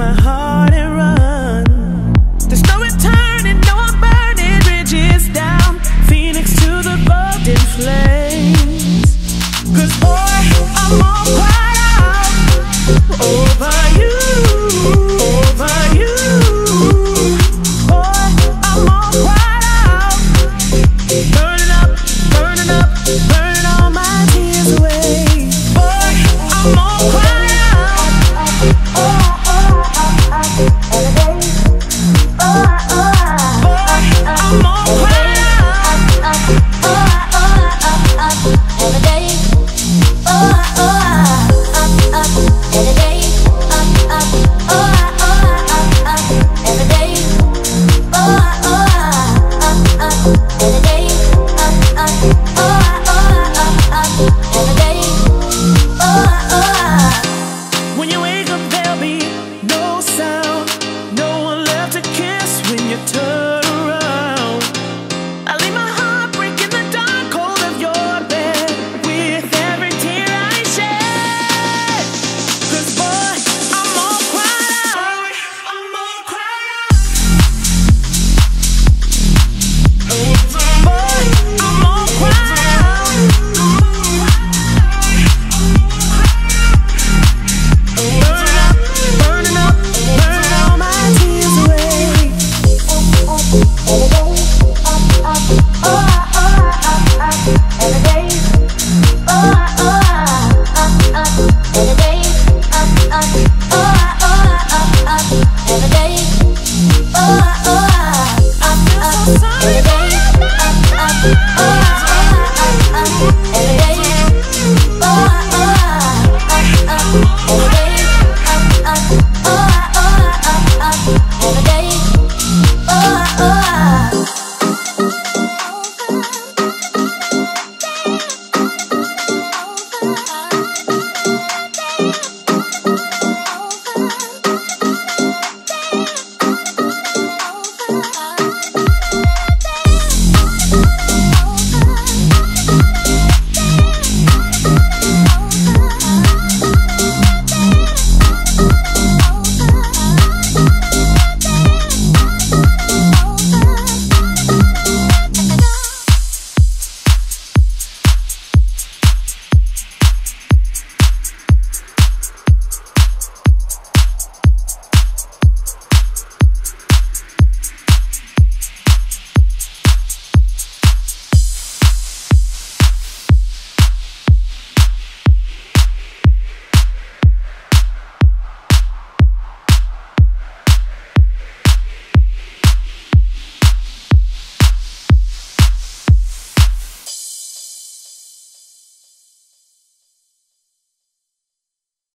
the day